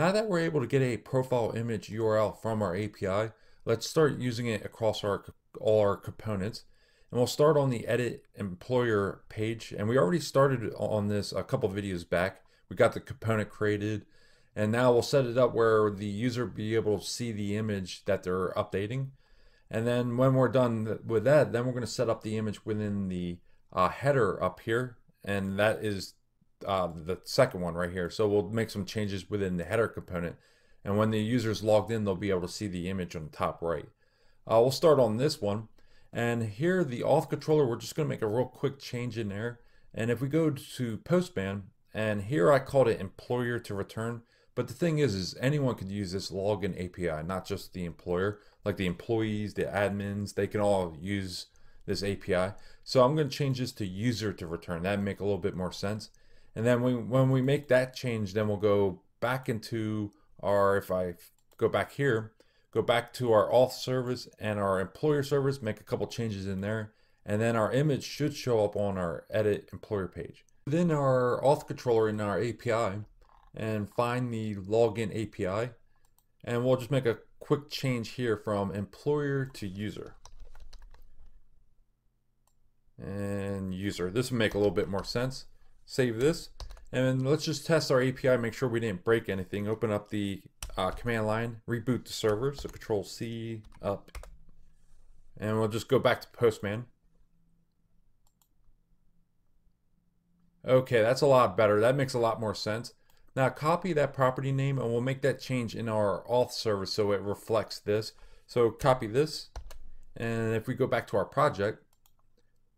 Now that we're able to get a profile image URL from our API, let's start using it across our all our components. And we'll start on the edit employer page. And we already started on this a couple videos back. We got the component created. And now we'll set it up where the user be able to see the image that they're updating. And then when we're done with that, then we're going to set up the image within the uh, header up here. And that is uh, the second one right here. So we'll make some changes within the header component. And when the user is logged in, they'll be able to see the image on the top right. Uh, we'll start on this one. And here, the auth controller, we're just going to make a real quick change in there. And if we go to Postman, and here I called it employer to return. But the thing is, is anyone could use this login API, not just the employer. Like the employees, the admins, they can all use this API. So I'm going to change this to user to return. That'd make a little bit more sense. And then we, when we make that change, then we'll go back into our, if I go back here, go back to our auth service and our employer service, make a couple changes in there, and then our image should show up on our edit employer page. Within our auth controller in our API, and find the login API, and we'll just make a quick change here from employer to user. And user. This will make a little bit more sense. Save this. And let's just test our API, make sure we didn't break anything. Open up the uh, command line, reboot the server. So control C up. And we'll just go back to Postman. Okay, that's a lot better. That makes a lot more sense. Now copy that property name and we'll make that change in our auth service so it reflects this. So copy this. And if we go back to our project,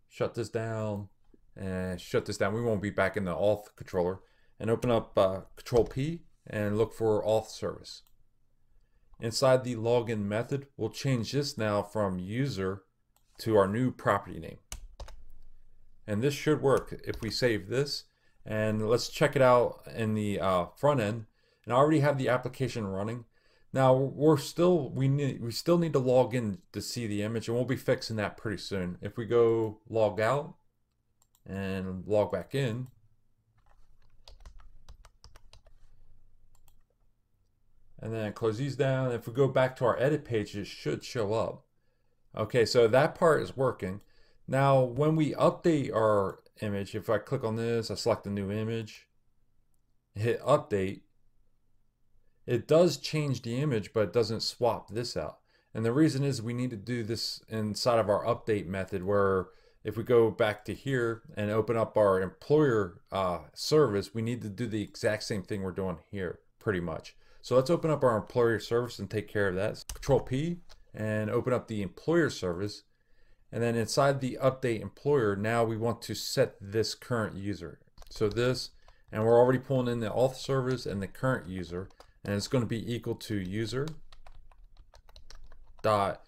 shut this down and shut this down. We won't be back in the auth controller and open up uh, control P and look for auth service. Inside the login method, we'll change this now from user to our new property name. And this should work if we save this and let's check it out in the uh, front end. And I already have the application running. Now we're still we need we still need to log in to see the image, and we'll be fixing that pretty soon. If we go log out and log back in, and then close these down. If we go back to our edit page, it should show up. Okay, so that part is working. Now, when we update our image, if I click on this, I select a new image, hit update, it does change the image, but it doesn't swap this out. And the reason is we need to do this inside of our update method where if we go back to here and open up our employer uh, service, we need to do the exact same thing we're doing here, pretty much. So let's open up our employer service and take care of that. Control P and open up the employer service. And then inside the update employer, now we want to set this current user. So this, and we're already pulling in the auth service and the current user, and it's going to be equal to user dot,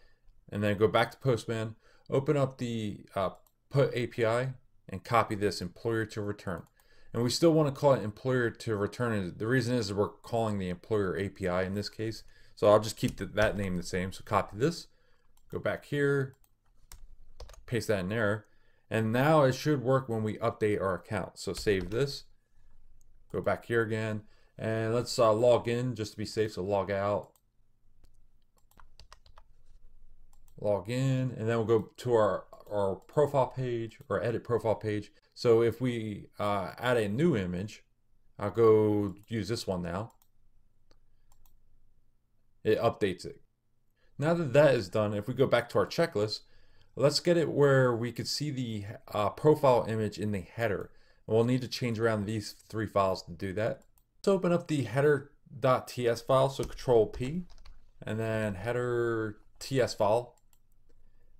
and then go back to Postman, open up the uh, put API, and copy this employer to return. And we still want to call it employer to return. The reason is we're calling the employer API in this case. So I'll just keep the, that name the same. So copy this, go back here, paste that in there. And now it should work when we update our account. So save this, go back here again, and let's uh, log in just to be safe. So log out, log in, and then we'll go to our, our profile page or edit profile page. So if we uh, add a new image, I'll go use this one now. It updates it. Now that that is done, if we go back to our checklist, let's get it where we could see the uh, profile image in the header. And we'll need to change around these three files to do that. Let's open up the header.ts file, so control P, and then header TS file.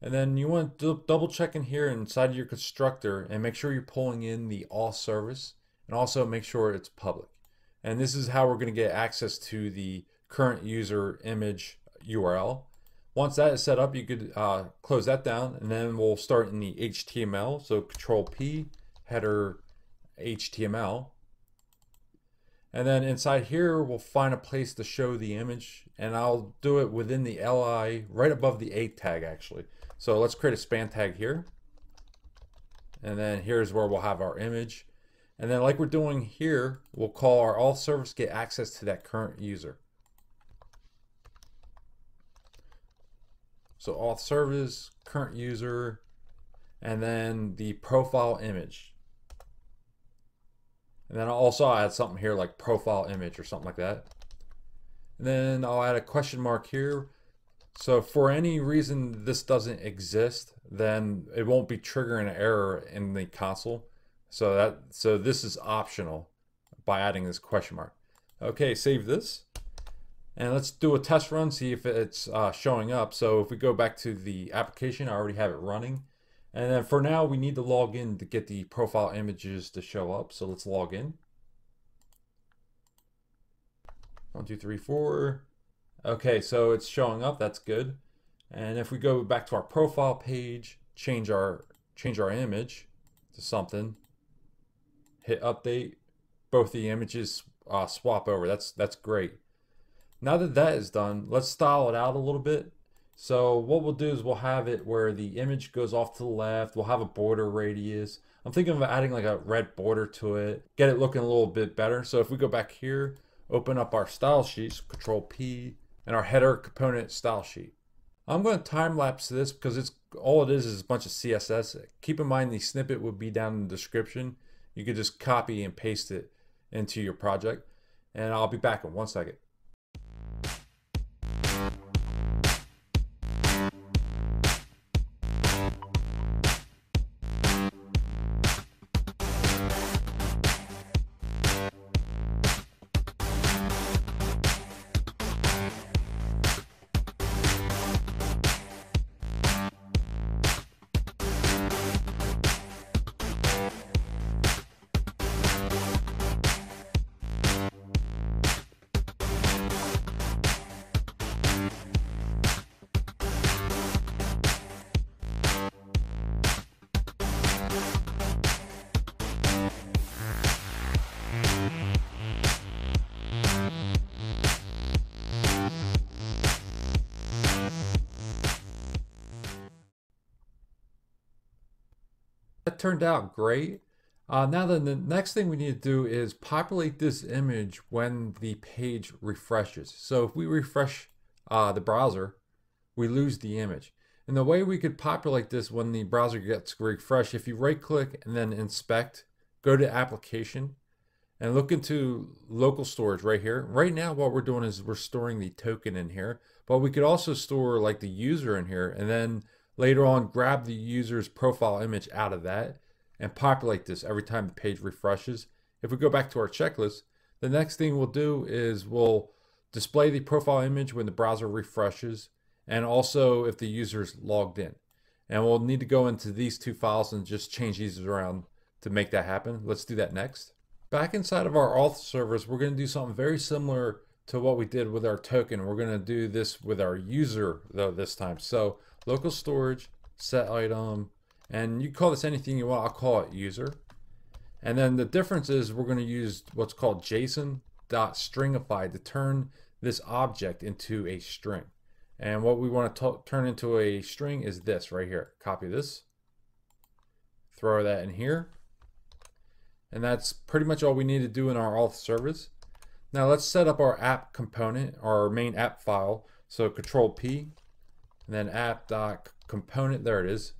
And then you want to double check in here inside your constructor and make sure you're pulling in the auth service and also make sure it's public. And this is how we're going to get access to the current user image URL. Once that is set up, you could uh, close that down and then we'll start in the HTML. So control P, header HTML. And then inside here, we'll find a place to show the image and I'll do it within the LI right above the A tag actually. So let's create a span tag here. And then here's where we'll have our image. And then like we're doing here, we'll call our auth service get access to that current user. So auth service, current user, and then the profile image. And then I'll also add something here like profile image or something like that. And then I'll add a question mark here. So for any reason this doesn't exist, then it won't be triggering an error in the console. So that so this is optional by adding this question mark. Okay, save this. And let's do a test run, see if it's uh, showing up. So if we go back to the application, I already have it running. And then for now, we need to log in to get the profile images to show up. So let's log in. One, two, three, four. Okay, so it's showing up. That's good. And if we go back to our profile page, change our change our image to something, hit update, both the images uh, swap over. That's that's great. Now that that is done, let's style it out a little bit. So what we'll do is we'll have it where the image goes off to the left. We'll have a border radius. I'm thinking of adding like a red border to it, get it looking a little bit better. So if we go back here, open up our style sheets, control P, and our header component style sheet. I'm going to time lapse this because it's all it is is a bunch of CSS. Keep in mind the snippet would be down in the description. You could just copy and paste it into your project. And I'll be back in one second. That turned out great. Uh, now then, the next thing we need to do is populate this image when the page refreshes. So if we refresh uh, the browser, we lose the image. And the way we could populate this when the browser gets refreshed, if you right click and then inspect, go to application and look into local storage right here. Right now, what we're doing is we're storing the token in here, but we could also store like the user in here and then Later on, grab the user's profile image out of that and populate this every time the page refreshes. If we go back to our checklist, the next thing we'll do is we'll display the profile image when the browser refreshes and also if the user is logged in. And we'll need to go into these two files and just change these around to make that happen. Let's do that next. Back inside of our auth service, we're going to do something very similar to what we did with our token. We're going to do this with our user though this time. So local storage, set item, and you call this anything you want. I'll call it user. And then the difference is we're going to use what's called JSON.stringify to turn this object into a string. And what we want to turn into a string is this right here. Copy this, throw that in here. And that's pretty much all we need to do in our auth service. Now let's set up our app component, our main app file. So control P, and then app.component, there it is.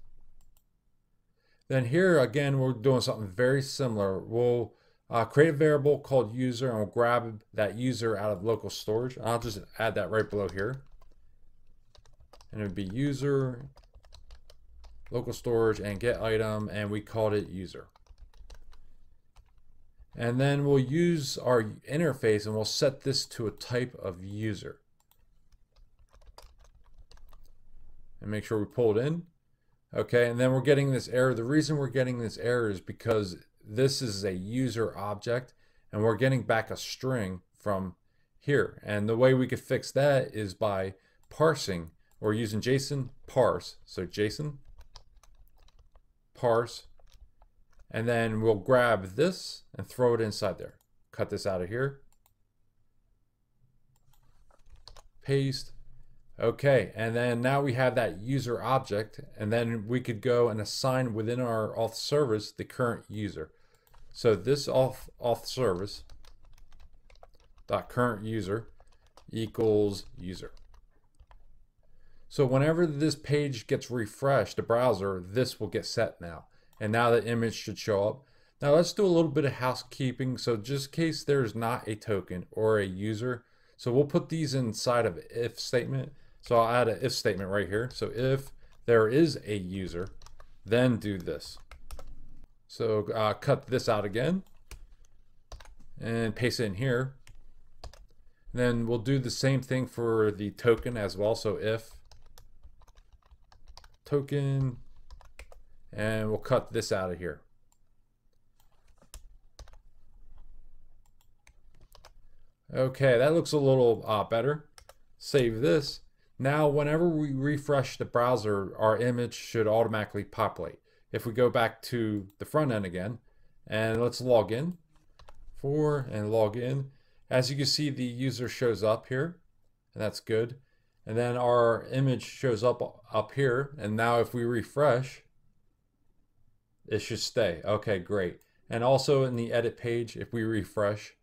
Then here again, we're doing something very similar. We'll uh, create a variable called user and we'll grab that user out of local storage. I'll just add that right below here. And it would be user, local storage and get item and we called it user. And then we'll use our interface and we'll set this to a type of user. and make sure we pull it in. Okay, and then we're getting this error. The reason we're getting this error is because this is a user object and we're getting back a string from here. And the way we could fix that is by parsing or using JSON parse. So JSON parse, and then we'll grab this and throw it inside there. Cut this out of here. Paste, Okay, and then now we have that user object, and then we could go and assign within our auth service the current user. So this auth, auth service dot current user equals user. So whenever this page gets refreshed, the browser, this will get set now. And now the image should show up. Now let's do a little bit of housekeeping. So just in case there's not a token or a user, so we'll put these inside of if statement. So I'll add an if statement right here. So if there is a user, then do this. So uh, cut this out again and paste it in here. Then we'll do the same thing for the token as well. So if token, and we'll cut this out of here. Okay, that looks a little uh, better. Save this. Now, whenever we refresh the browser, our image should automatically populate. If we go back to the front end again, and let's log in, for and log in. As you can see, the user shows up here, and that's good. And then our image shows up up here. And now if we refresh, it should stay. Okay, great. And also in the edit page, if we refresh,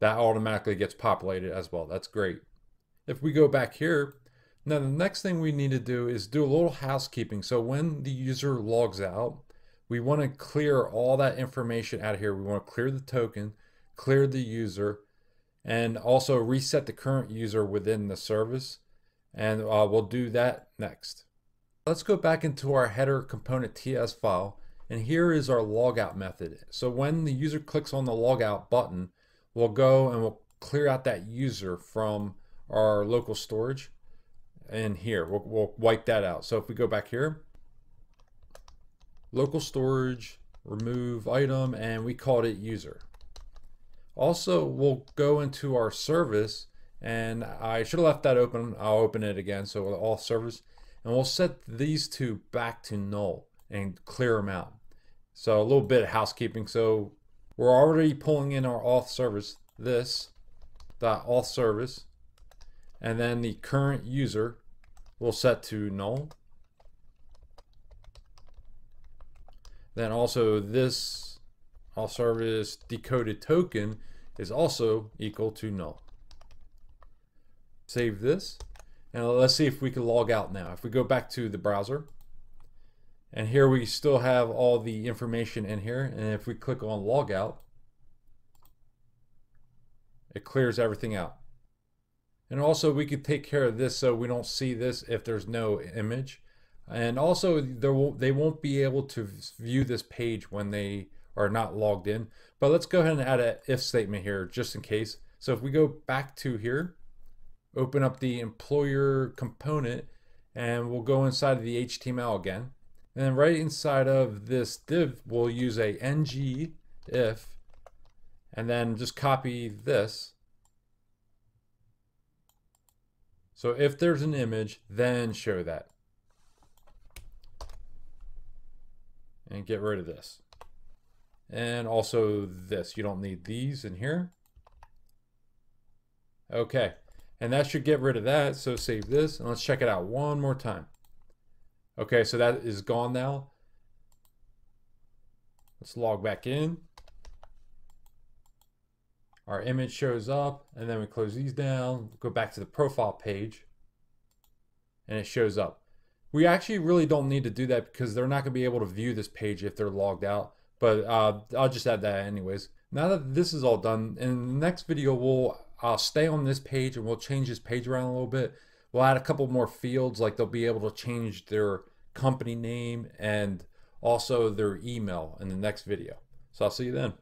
that automatically gets populated as well. That's great. If we go back here, now the next thing we need to do is do a little housekeeping. So when the user logs out, we want to clear all that information out of here. We want to clear the token, clear the user, and also reset the current user within the service. And uh, we'll do that next. Let's go back into our header component TS file. And here is our logout method. So when the user clicks on the logout button, we'll go and we'll clear out that user from our local storage. And here, we'll, we'll wipe that out. So if we go back here, local storage, remove item, and we called it user. Also, we'll go into our service and I should have left that open. I'll open it again. So auth service and we'll set these two back to null and clear them out. So a little bit of housekeeping. So we're already pulling in our auth service, this dot auth service, and then the current user will set to null. Then also this auth service decoded token is also equal to null. Save this. And let's see if we can log out now. If we go back to the browser, and here we still have all the information in here. And if we click on logout, it clears everything out. And also we could take care of this so we don't see this if there's no image. And also there will, they won't be able to view this page when they are not logged in. But let's go ahead and add an if statement here just in case. So if we go back to here, open up the employer component and we'll go inside of the HTML again. And then right inside of this div, we'll use a ng if and then just copy this. So if there's an image, then show that. And get rid of this. And also this. You don't need these in here. Okay. And that should get rid of that. So save this. And let's check it out one more time. Okay, so that is gone now. Let's log back in. Our image shows up. And then we close these down. Go back to the profile page. And it shows up. We actually really don't need to do that because they're not going to be able to view this page if they're logged out. But uh, I'll just add that anyways. Now that this is all done, in the next video we'll uh, stay on this page and we'll change this page around a little bit. We'll add a couple more fields like they'll be able to change their company name and also their email in the next video. So I'll see you then.